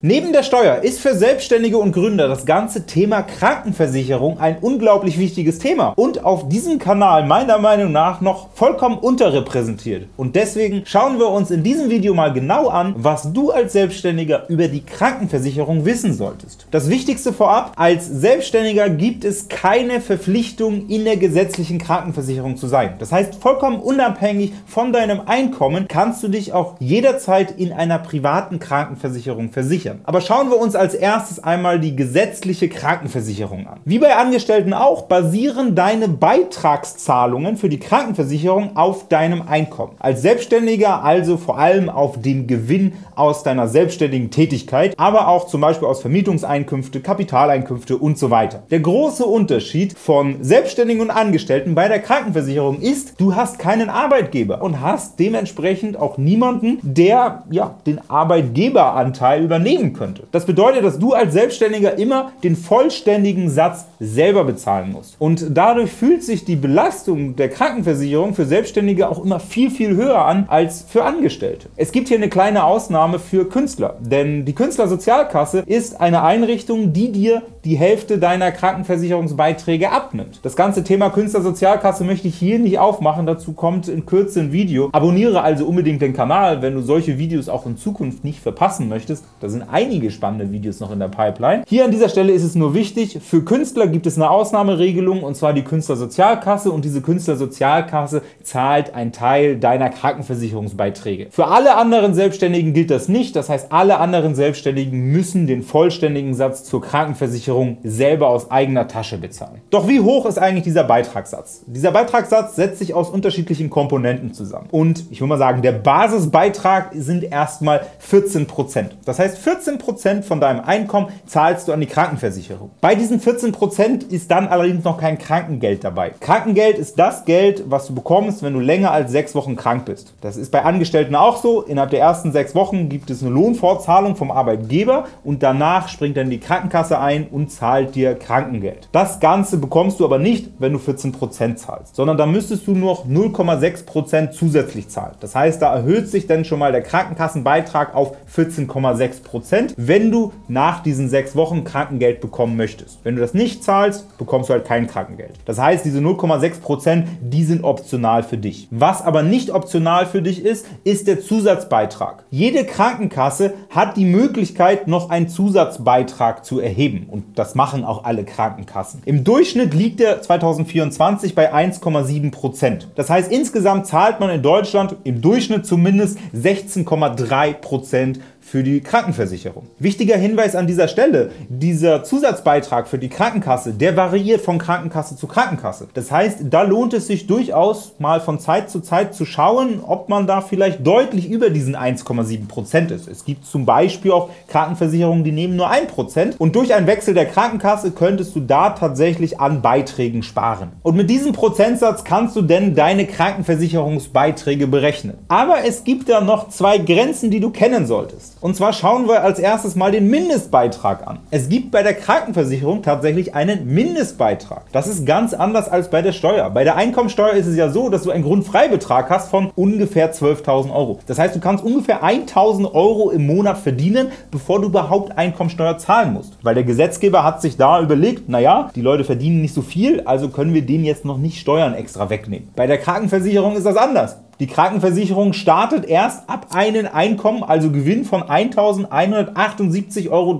Neben der Steuer ist für Selbstständige und Gründer das ganze Thema Krankenversicherung ein unglaublich wichtiges Thema und auf diesem Kanal meiner Meinung nach noch vollkommen unterrepräsentiert. Und deswegen schauen wir uns in diesem Video mal genau an, was du als Selbstständiger über die Krankenversicherung wissen solltest. Das Wichtigste vorab, als Selbstständiger gibt es keine Verpflichtung in der gesetzlichen Krankenversicherung zu sein. Das heißt, vollkommen unabhängig von deinem Einkommen kannst du dich auch jederzeit in einer privaten Krankenversicherung versichern versichern. Aber schauen wir uns als erstes einmal die gesetzliche Krankenversicherung an. Wie bei Angestellten auch, basieren deine Beitragszahlungen für die Krankenversicherung auf deinem Einkommen. Als Selbstständiger also vor allem auf dem Gewinn aus deiner selbstständigen Tätigkeit, aber auch zum Beispiel aus Vermietungseinkünfte, Kapitaleinkünfte und so weiter. Der große Unterschied von Selbstständigen und Angestellten bei der Krankenversicherung ist, du hast keinen Arbeitgeber und hast dementsprechend auch niemanden, der ja, den Arbeitgeberanteil übernehmen nehmen könnte. Das bedeutet, dass du als Selbstständiger immer den vollständigen Satz selber bezahlen musst. Und dadurch fühlt sich die Belastung der Krankenversicherung für Selbstständige auch immer viel, viel höher an als für Angestellte. Es gibt hier eine kleine Ausnahme für Künstler, denn die Künstlersozialkasse ist eine Einrichtung, die dir die Hälfte deiner Krankenversicherungsbeiträge abnimmt. Das ganze Thema Künstlersozialkasse möchte ich hier nicht aufmachen, dazu kommt in Kürze ein Video. Abonniere also unbedingt den Kanal, wenn du solche Videos auch in Zukunft nicht verpassen möchtest. Da sind einige spannende Videos noch in der Pipeline. Hier an dieser Stelle ist es nur wichtig, für Künstler gibt es eine Ausnahmeregelung und zwar die Künstlersozialkasse und diese Künstlersozialkasse zahlt einen Teil deiner Krankenversicherungsbeiträge. Für alle anderen Selbstständigen gilt das nicht, das heißt alle anderen Selbstständigen müssen den vollständigen Satz zur Krankenversicherung selber aus eigener Tasche bezahlen. Doch wie hoch ist eigentlich dieser Beitragssatz? Dieser Beitragssatz setzt sich aus unterschiedlichen Komponenten zusammen und ich würde mal sagen, der Basisbeitrag sind erstmal 14 Prozent. Das heißt 14 Prozent von deinem Einkommen zahlst du an die Krankenversicherung. Bei diesen 14 Prozent Prozent ist dann allerdings noch kein Krankengeld dabei. Krankengeld ist das Geld, was du bekommst, wenn du länger als sechs Wochen krank bist. Das ist bei Angestellten auch so. Innerhalb der ersten sechs Wochen gibt es eine Lohnfortzahlung vom Arbeitgeber und danach springt dann die Krankenkasse ein und zahlt dir Krankengeld. Das Ganze bekommst du aber nicht, wenn du 14 Prozent zahlst, sondern da müsstest du noch 0,6 Prozent zusätzlich zahlen. Das heißt, da erhöht sich dann schon mal der Krankenkassenbeitrag auf 14,6%, Prozent, wenn du nach diesen sechs Wochen Krankengeld bekommen möchtest. Wenn du das nicht zahlst, bekommst du halt kein Krankengeld. Das heißt, diese 0,6%, die sind optional für dich. Was aber nicht optional für dich ist, ist der Zusatzbeitrag. Jede Krankenkasse hat die Möglichkeit, noch einen Zusatzbeitrag zu erheben. Und das machen auch alle Krankenkassen. Im Durchschnitt liegt der 2024 bei 1,7%. Das heißt, insgesamt zahlt man in Deutschland im Durchschnitt zumindest 16,3% für die Krankenversicherung. Wichtiger Hinweis an dieser Stelle, dieser Zusatzbeitrag für die Krankenkasse, der variiert von Krankenkasse zu Krankenkasse. Das heißt, da lohnt es sich durchaus mal von Zeit zu Zeit zu schauen, ob man da vielleicht deutlich über diesen 1,7% ist. Es gibt zum Beispiel auch Krankenversicherungen, die nehmen nur 1% und durch einen Wechsel der Krankenkasse könntest du da tatsächlich an Beiträgen sparen. Und mit diesem Prozentsatz kannst du denn deine Krankenversicherungsbeiträge berechnen. Aber es gibt da noch zwei Grenzen, die du kennen solltest. Und zwar schauen wir als erstes mal den Mindestbeitrag an. Es gibt bei der Krankenversicherung tatsächlich einen Mindestbeitrag. Das ist ganz anders als bei der Steuer. Bei der Einkommensteuer ist es ja so, dass du einen Grundfreibetrag hast von ungefähr 12.000 Euro. Das heißt, du kannst ungefähr 1.000 Euro im Monat verdienen, bevor du überhaupt Einkommensteuer zahlen musst. Weil der Gesetzgeber hat sich da überlegt, naja, die Leute verdienen nicht so viel, also können wir denen jetzt noch nicht Steuern extra wegnehmen. Bei der Krankenversicherung ist das anders. Die Krankenversicherung startet erst ab einem Einkommen, also Gewinn von 1.178,33 Euro.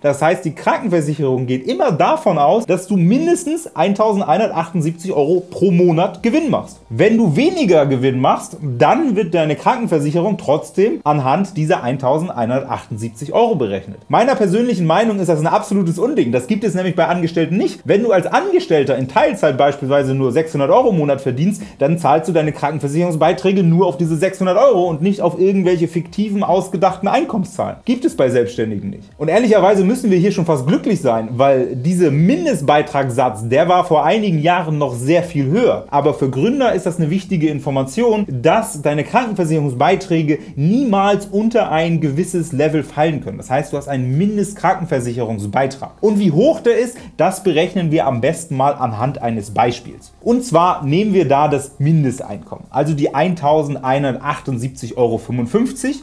Das heißt, die Krankenversicherung geht immer davon aus, dass du mindestens 1.178 Euro pro Monat Gewinn machst. Wenn du weniger Gewinn machst, dann wird deine Krankenversicherung trotzdem anhand dieser 1.178 Euro berechnet. Meiner persönlichen Meinung ist das ein absolutes Unding. Das gibt es nämlich bei Angestellten nicht. Wenn du als Angestellter in Teilzeit beispielsweise nur 600 Euro im Monat verdienst, dann zahlst du deine Krankenversicherung Versicherungsbeiträge nur auf diese 600 Euro und nicht auf irgendwelche fiktiven, ausgedachten Einkommenszahlen. Gibt es bei Selbstständigen nicht. Und ehrlicherweise müssen wir hier schon fast glücklich sein, weil dieser Mindestbeitragssatz, der war vor einigen Jahren noch sehr viel höher. Aber für Gründer ist das eine wichtige Information, dass deine Krankenversicherungsbeiträge niemals unter ein gewisses Level fallen können. Das heißt, du hast einen Mindestkrankenversicherungsbeitrag. Und wie hoch der ist, das berechnen wir am besten mal anhand eines Beispiels. Und zwar nehmen wir da das Mindesteinkommen, also die die 1178,55 Euro.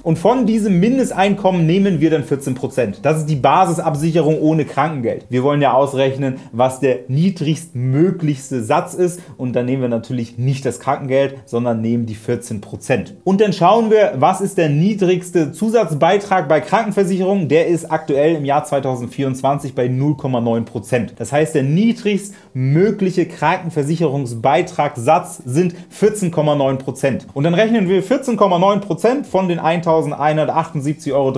Und von diesem Mindesteinkommen nehmen wir dann 14%. Das ist die Basisabsicherung ohne Krankengeld. Wir wollen ja ausrechnen, was der niedrigstmöglichste Satz ist und dann nehmen wir natürlich nicht das Krankengeld, sondern nehmen die 14%. Und dann schauen wir, was ist der niedrigste Zusatzbeitrag bei Krankenversicherung? Der ist aktuell im Jahr 2024 bei 0,9%. Das heißt, der niedrigstmögliche Krankenversicherungsbeitragssatz sind 14,9%. Und dann rechnen wir 14,9% von den 1178,33 Euro.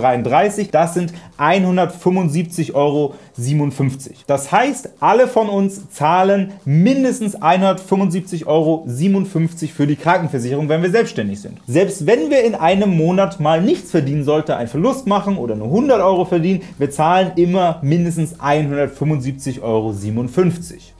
Das sind 175,57 Euro. Das heißt, alle von uns zahlen mindestens 175,57 Euro für die Krankenversicherung, wenn wir selbstständig sind. Selbst wenn wir in einem Monat mal nichts verdienen sollten, einen Verlust machen oder nur 100 Euro verdienen, wir zahlen immer mindestens 175,57 Euro.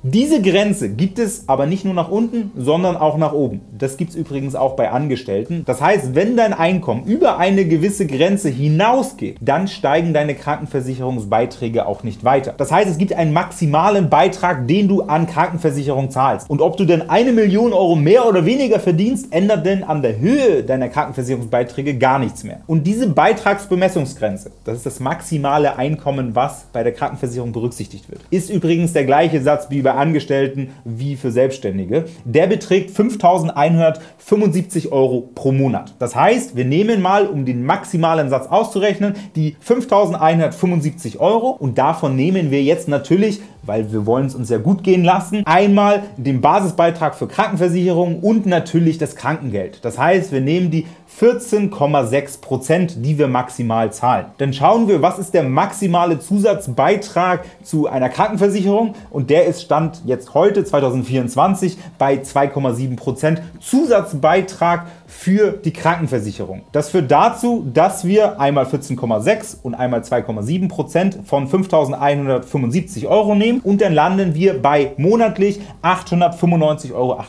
Diese Grenze gibt es aber nicht nur nach unten, sondern auch nach oben. Das gibt es übrigens auch bei Angestellten. Das heißt, wenn dein Einkommen über eine gewisse Grenze hinausgeht, dann steigen deine Krankenversicherungsbeiträge auch nicht weiter. Das heißt, es gibt einen maximalen Beitrag, den du an Krankenversicherung zahlst. Und ob du denn eine Million Euro mehr oder weniger verdienst, ändert denn an der Höhe deiner Krankenversicherungsbeiträge gar nichts mehr. Und diese Beitragsbemessungsgrenze, das ist das maximale Einkommen, was bei der Krankenversicherung berücksichtigt wird, ist übrigens der gleiche Satz wie bei Angestellten wie für Selbstständige. Der beträgt 5.175 Euro pro Monat. Das heißt, wir nehmen mal, um den maximalen Satz auszurechnen, die 5.175 Euro und davon nehmen wir jetzt natürlich weil wir wollen es uns ja gut gehen lassen. Einmal den Basisbeitrag für Krankenversicherung und natürlich das Krankengeld. Das heißt, wir nehmen die 14,6 Prozent, die wir maximal zahlen. Dann schauen wir, was ist der maximale Zusatzbeitrag zu einer Krankenversicherung und der ist Stand jetzt heute 2024 bei 2,7 Prozent Zusatzbeitrag für die Krankenversicherung. Das führt dazu, dass wir einmal 14,6 und einmal 2,7 Prozent von 5.175 Euro nehmen und dann landen wir bei monatlich 895,28 Euro.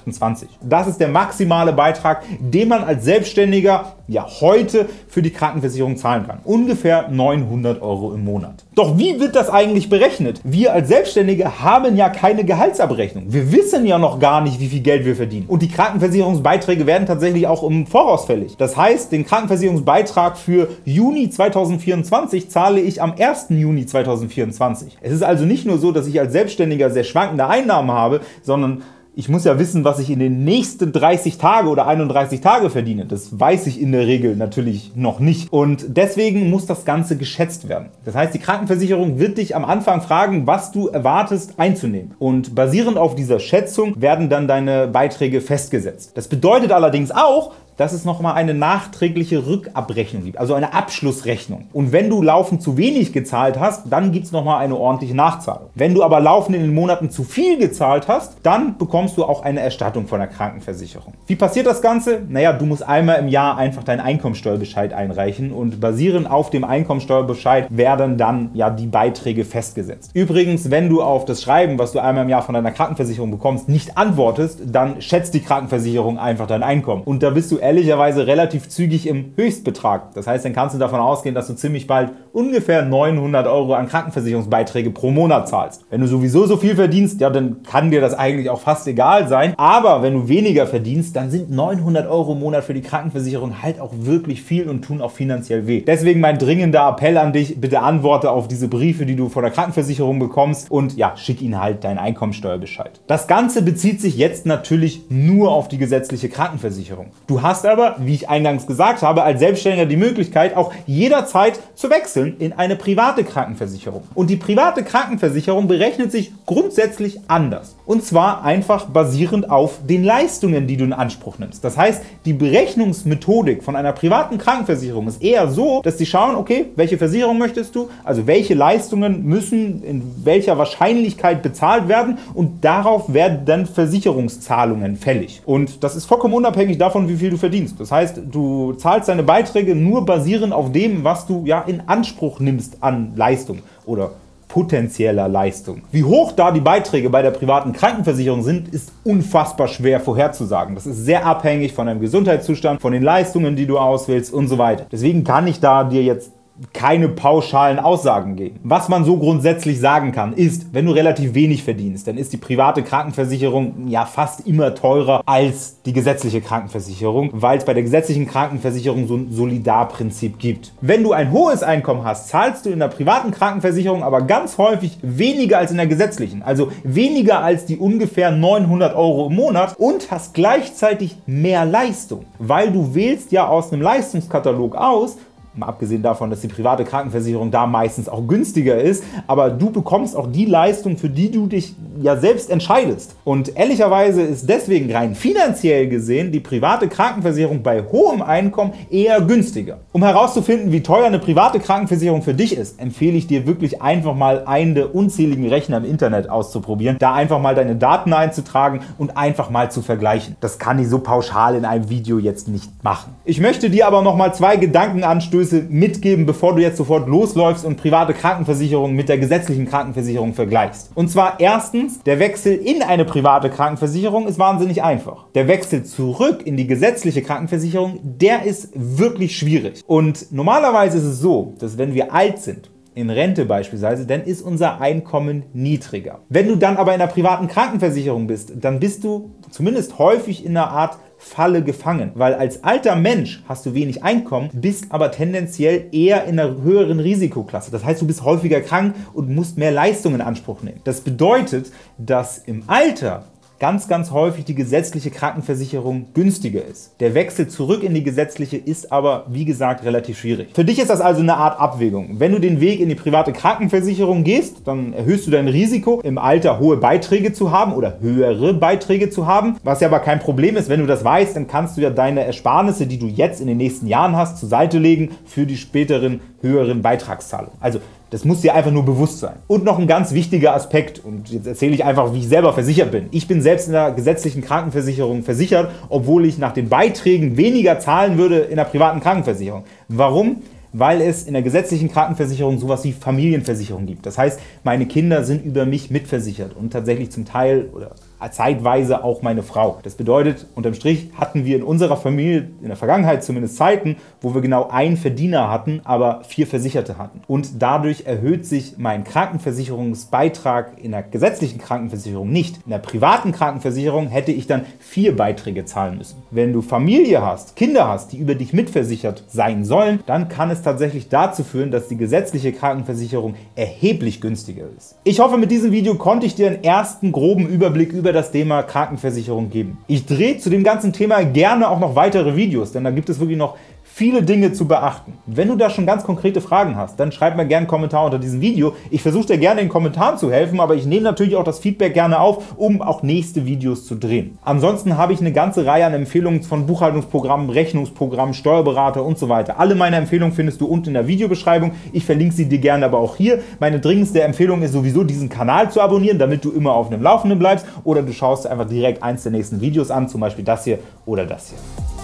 Das ist der maximale Beitrag, den man als Selbstständiger ja heute für die Krankenversicherung zahlen kann. Ungefähr 900 Euro im Monat. Doch wie wird das eigentlich berechnet? Wir als Selbstständige haben ja keine Gehaltsabrechnung. Wir wissen ja noch gar nicht, wie viel Geld wir verdienen. Und die Krankenversicherungsbeiträge werden tatsächlich auch im Voraus fällig. Das heißt, den Krankenversicherungsbeitrag für Juni 2024 zahle ich am 1. Juni 2024. Es ist also nicht nur so, dass ich als Selbstständiger sehr schwankende Einnahmen habe, sondern ich muss ja wissen, was ich in den nächsten 30 Tage oder 31 Tage verdiene. Das weiß ich in der Regel natürlich noch nicht. Und deswegen muss das Ganze geschätzt werden. Das heißt, die Krankenversicherung wird dich am Anfang fragen, was du erwartest einzunehmen. Und basierend auf dieser Schätzung werden dann deine Beiträge festgesetzt. Das bedeutet allerdings auch, dass es nochmal eine nachträgliche Rückabrechnung gibt, also eine Abschlussrechnung. Und wenn du laufend zu wenig gezahlt hast, dann gibt es nochmal eine ordentliche Nachzahlung. Wenn du aber laufend in den Monaten zu viel gezahlt hast, dann bekommst du auch eine Erstattung von der Krankenversicherung. Wie passiert das Ganze? Naja, du musst einmal im Jahr einfach deinen Einkommensteuerbescheid einreichen und basierend auf dem Einkommensteuerbescheid werden dann ja die Beiträge festgesetzt. Übrigens, wenn du auf das Schreiben, was du einmal im Jahr von deiner Krankenversicherung bekommst, nicht antwortest, dann schätzt die Krankenversicherung einfach dein Einkommen. Und da bist du ehrlicherweise relativ zügig im Höchstbetrag. Das heißt, dann kannst du davon ausgehen, dass du ziemlich bald ungefähr 900 Euro an Krankenversicherungsbeiträge pro Monat zahlst. Wenn du sowieso so viel verdienst, ja, dann kann dir das eigentlich auch fast egal sein. Aber wenn du weniger verdienst, dann sind 900 Euro im Monat für die Krankenversicherung halt auch wirklich viel und tun auch finanziell weh. Deswegen mein dringender Appell an dich, bitte antworte auf diese Briefe, die du von der Krankenversicherung bekommst und ja, schick ihnen halt deinen Einkommensteuerbescheid. Das Ganze bezieht sich jetzt natürlich nur auf die gesetzliche Krankenversicherung. Du hast hast aber, wie ich eingangs gesagt habe, als Selbstständiger die Möglichkeit, auch jederzeit zu wechseln in eine private Krankenversicherung. Und die private Krankenversicherung berechnet sich grundsätzlich anders. Und zwar einfach basierend auf den Leistungen, die du in Anspruch nimmst. Das heißt, die Berechnungsmethodik von einer privaten Krankenversicherung ist eher so, dass sie schauen, okay, welche Versicherung möchtest du, also welche Leistungen müssen in welcher Wahrscheinlichkeit bezahlt werden und darauf werden dann Versicherungszahlungen fällig. Und das ist vollkommen unabhängig davon, wie viel du verdienst. Das heißt, du zahlst deine Beiträge nur basierend auf dem, was du ja in Anspruch nimmst an Leistung oder potenzieller Leistung. Wie hoch da die Beiträge bei der privaten Krankenversicherung sind, ist unfassbar schwer vorherzusagen. Das ist sehr abhängig von deinem Gesundheitszustand, von den Leistungen, die du auswählst und so weiter. Deswegen kann ich da dir jetzt keine pauschalen Aussagen geben. Was man so grundsätzlich sagen kann, ist, wenn du relativ wenig verdienst, dann ist die private Krankenversicherung ja fast immer teurer als die gesetzliche Krankenversicherung, weil es bei der gesetzlichen Krankenversicherung so ein Solidarprinzip gibt. Wenn du ein hohes Einkommen hast, zahlst du in der privaten Krankenversicherung aber ganz häufig weniger als in der gesetzlichen, also weniger als die ungefähr 900 Euro im Monat und hast gleichzeitig mehr Leistung, weil du wählst ja aus einem Leistungskatalog aus, Mal abgesehen davon, dass die private Krankenversicherung da meistens auch günstiger ist, aber du bekommst auch die Leistung, für die du dich ja selbst entscheidest. Und ehrlicherweise ist deswegen rein finanziell gesehen die private Krankenversicherung bei hohem Einkommen eher günstiger. Um herauszufinden, wie teuer eine private Krankenversicherung für dich ist, empfehle ich dir wirklich einfach mal einen der unzähligen Rechner im Internet auszuprobieren, da einfach mal deine Daten einzutragen und einfach mal zu vergleichen. Das kann ich so pauschal in einem Video jetzt nicht machen. Ich möchte dir aber noch mal zwei Gedanken anstößen, Anstöße mitgeben, bevor du jetzt sofort losläufst und private Krankenversicherung mit der gesetzlichen Krankenversicherung vergleichst. Und zwar erstens, der Wechsel in eine private Krankenversicherung ist wahnsinnig einfach. Der Wechsel zurück in die gesetzliche Krankenversicherung, der ist wirklich schwierig. Und normalerweise ist es so, dass wenn wir alt sind, in Rente beispielsweise, dann ist unser Einkommen niedriger. Wenn du dann aber in einer privaten Krankenversicherung bist, dann bist du zumindest häufig in einer Art Falle gefangen, weil als alter Mensch hast du wenig Einkommen, bist aber tendenziell eher in einer höheren Risikoklasse. Das heißt, du bist häufiger krank und musst mehr Leistung in Anspruch nehmen. Das bedeutet, dass im Alter ganz, ganz häufig die gesetzliche Krankenversicherung günstiger ist. Der Wechsel zurück in die gesetzliche ist aber, wie gesagt, relativ schwierig. Für dich ist das also eine Art Abwägung. Wenn du den Weg in die private Krankenversicherung gehst, dann erhöhst du dein Risiko, im Alter hohe Beiträge zu haben oder höhere Beiträge zu haben, was ja aber kein Problem ist. Wenn du das weißt, dann kannst du ja deine Ersparnisse, die du jetzt in den nächsten Jahren hast, zur Seite legen für die späteren höheren Beitragszahlungen. Also das muss dir einfach nur bewusst sein. Und noch ein ganz wichtiger Aspekt, und jetzt erzähle ich einfach, wie ich selber versichert bin. Ich bin selbst in der gesetzlichen Krankenversicherung versichert, obwohl ich nach den Beiträgen weniger zahlen würde in der privaten Krankenversicherung. Warum? Weil es in der gesetzlichen Krankenversicherung sowas wie Familienversicherung gibt. Das heißt, meine Kinder sind über mich mitversichert und tatsächlich zum Teil oder zeitweise auch meine Frau. Das bedeutet, unterm Strich hatten wir in unserer Familie in der Vergangenheit zumindest Zeiten, wo wir genau einen Verdiener hatten, aber vier Versicherte hatten. Und dadurch erhöht sich mein Krankenversicherungsbeitrag in der gesetzlichen Krankenversicherung nicht. In der privaten Krankenversicherung hätte ich dann vier Beiträge zahlen müssen. Wenn du Familie hast, Kinder hast, die über dich mitversichert sein sollen, dann kann es tatsächlich dazu führen, dass die gesetzliche Krankenversicherung erheblich günstiger ist. Ich hoffe, mit diesem Video konnte ich dir einen ersten groben Überblick über das Thema Krankenversicherung geben. Ich drehe zu dem ganzen Thema gerne auch noch weitere Videos, denn da gibt es wirklich noch viele Dinge zu beachten. Wenn du da schon ganz konkrete Fragen hast, dann schreib mir gerne einen Kommentar unter diesem Video. Ich versuche dir gerne in den Kommentaren zu helfen, aber ich nehme natürlich auch das Feedback gerne auf, um auch nächste Videos zu drehen. Ansonsten habe ich eine ganze Reihe an Empfehlungen von Buchhaltungsprogrammen, Rechnungsprogrammen, Steuerberater und so weiter. Alle meine Empfehlungen findest du unten in der Videobeschreibung. Ich verlinke sie dir gerne aber auch hier. Meine dringendste Empfehlung ist sowieso, diesen Kanal zu abonnieren, damit du immer auf dem Laufenden bleibst oder du schaust einfach direkt eins der nächsten Videos an, zum Beispiel das hier oder das hier.